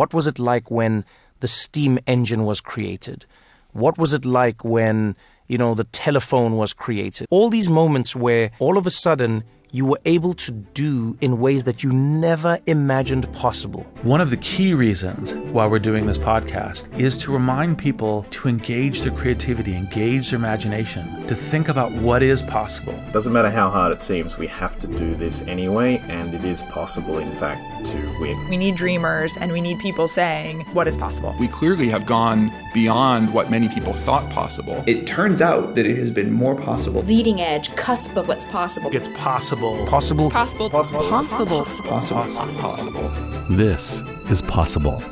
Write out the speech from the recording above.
What was it like when the steam engine was created? What was it like when, you know, the telephone was created? All these moments where all of a sudden you were able to do in ways that you never imagined possible. One of the key reasons why we're doing this podcast is to remind people to engage their creativity, engage their imagination, to think about what is possible. Doesn't matter how hard it seems, we have to do this anyway, and it is possible, in fact, to win. We need dreamers and we need people saying what is possible. We clearly have gone beyond what many people thought possible. It turns out that it has been more possible. Leading edge, cusp of what's possible. It's possible. Possible. Possible. Possible. Possible. Possible. Possible. Possible. This is possible.